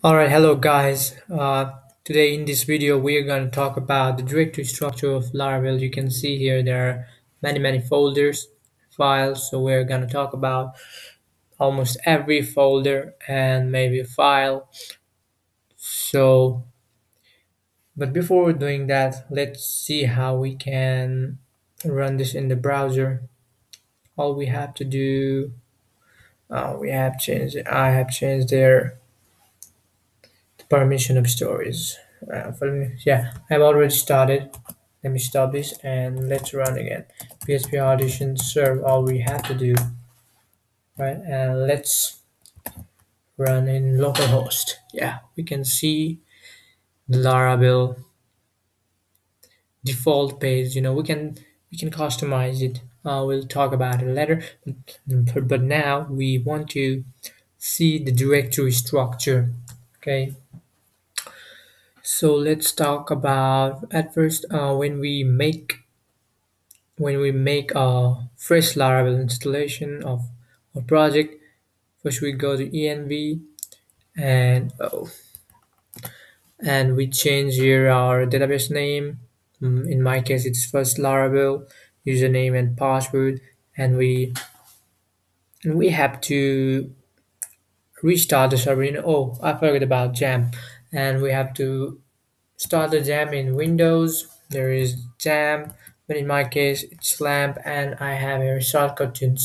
All right, hello guys. Uh, today in this video, we are going to talk about the directory structure of Laravel. You can see here there are many, many folders, files. So we're going to talk about almost every folder and maybe a file. So, but before doing that, let's see how we can run this in the browser. All we have to do, uh, we have changed. I have changed there permission of storage. Uh, for, yeah, I've already started. Let me stop this and let's run again. PHP artisan serve all we have to do, right? And let's run in localhost. Yeah, we can see the Laravel default page. You know, we can we can customize it. Uh, we'll talk about it later. But now we want to see the directory structure. Okay, so let's talk about at first uh, when we make when we make a fresh Laravel installation of a project, first we go to env and oh, and we change here our database name. Mm, In my case, it's first Laravel username and password, and we and we have to restart the server. Oh, I forgot about Jam, and we have to start the Jam in Windows. There is Jam, but in my case, it's Lamp, and I have a shortcut to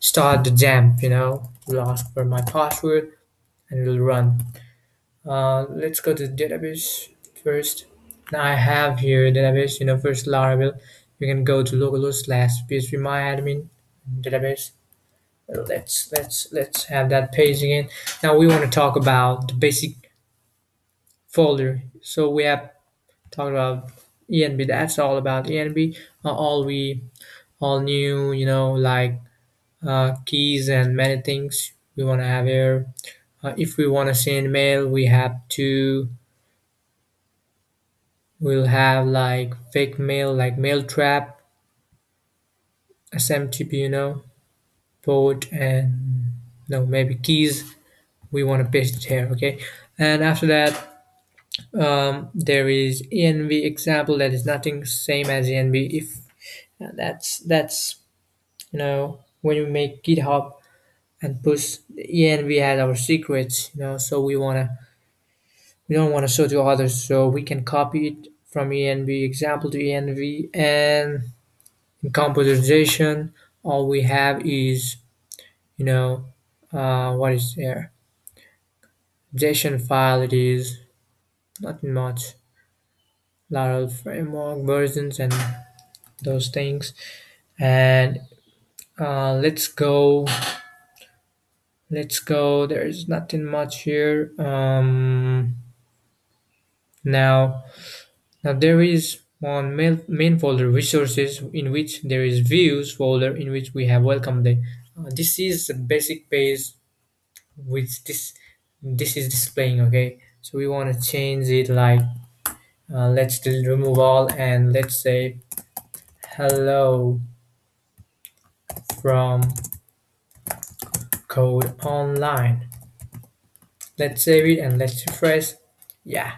start the jam you know. Will ask for my password and it will run. Uh, let's go to database first. Now i have here database you know first laravel. You can go to localhost slash php myadmin database. Let's let's let's have that page again. Now we want to talk about the basic folder so we have talked about env. that's all about env. uh, all we all new you know like uh, keys and many things we want to have here. Uh, if we want to send mail, we have to we'll have like fake mail, like Mailtrap, SMTP, you know, port and no maybe keys. We want to paste it here, okay? And after that, um, there is env example that is nothing same as env. If uh, that's that's you know when we make GitHub and push env has our secrets, you know, so we wanna we don't want to show to others so we can copy it from env example to env and in composition all we have is you know uh, what is there json file it is nothing much. Laravel framework versions and those things. And uh, let's go let's go. There's nothing much here. Um, now Now there is one main, main folder resources in which there is views folder in which we have welcome day. Uh, this is the basic page which this this is displaying okay so we want to change it like uh, let's remove all and let's say hello from code online. Let's save it and let's refresh. Yeah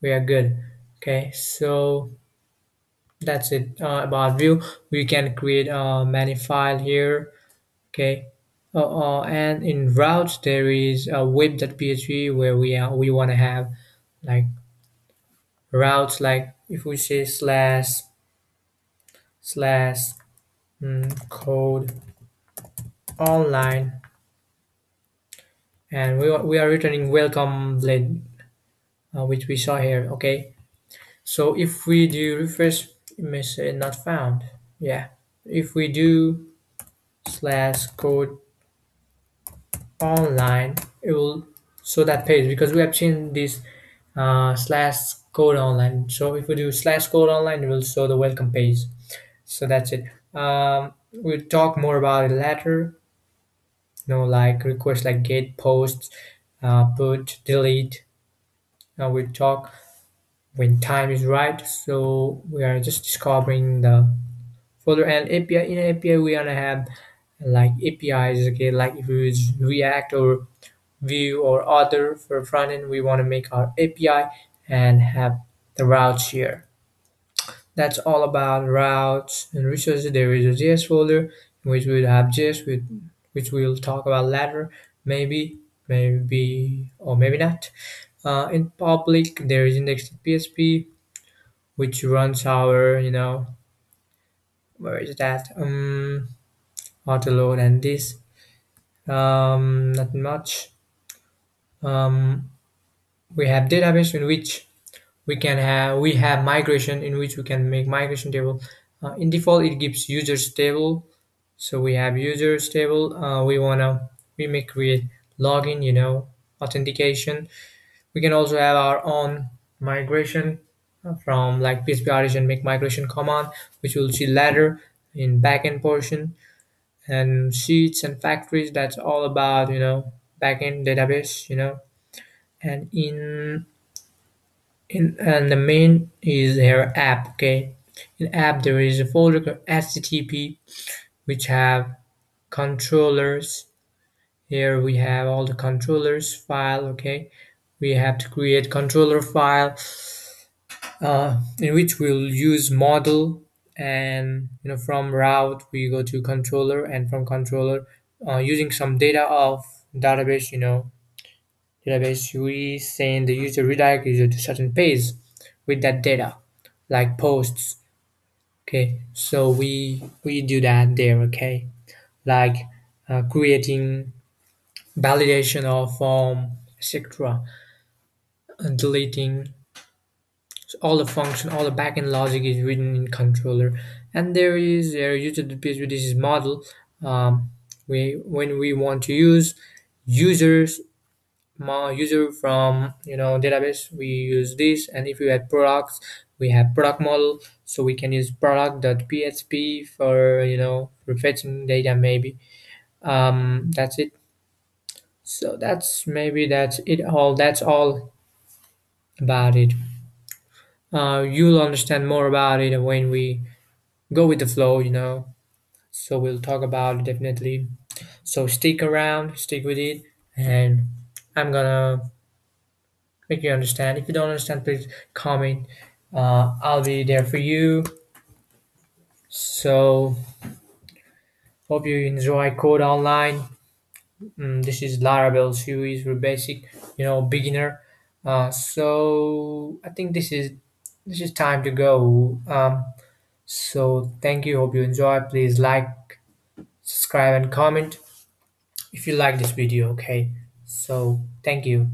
we are good. Okay so that's it uh, about view. We can create a many file here. Okay uh, uh, and in routes there is a web.php where we uh, we want to have like routes like if we say slash slash mm, code online. And we, are- we are returning welcome blade uh, which we saw here okay? So if we do refresh it may say not found yeah. If we do slash code online it will show that page because we have changed this uh, slash code online. So if we do slash code online it will show the welcome page. So that's it. Um, we'll talk more about it later you know like requests like get post uh, put delete. Now we'll talk when time is right. So we are just discovering the folder and api in api we gonna have like apis okay like if you use react or Vue or other for front end we want to make our api and have the routes here. That's all about routes and resources. There is a js folder in which we'll have js with which we'll talk about later. Maybe maybe or maybe not. Uh, in public there is index.php which runs our you know where is that? Um auto load and this. Um not much. Um we have database in which we can have we have migration in which we can make migration table. Uh, in default it gives users table. So we have users table. Uh, we wanna we may create login you know authentication. We can also have our own migration uh, from like php artisan make migration command which we'll see later in backend portion and sheets and factories that's all about you know backend database you know. And in in and the main is here app okay? In app there is a folder called http which have controllers. Here we have all the controllers file okay? We have to create controller file uh, in which we'll use model and you know from route we go to controller and from controller uh, using some data of database you know database we send the user redirect user to certain page with that data like posts. Okay so we we do that there okay? Like uh, creating validation of form etc deleting So all the function, all the backend logic is written in controller, and there is there user this is model. Um, we when we want to use users mo- user from you know database, we use this, and if we have products, we have product model, so we can use product.php for you know for fetching data maybe. Um, that's it. So that's maybe that's it all. That's all about it. Uh, you'll understand more about it when we go with the flow, you know. So we'll talk about it definitely. So stick around, stick with it, and I'm gonna make you understand. If you don't understand, please comment. Uh, I'll be there for you. So hope you enjoy Code Online. Mm, this is Laravel series for basic, you know, beginner. Uh, so I think this is this is time to go. Um, so thank you. Hope you enjoy. Please like, subscribe, and comment if you like this video. Okay. So thank you.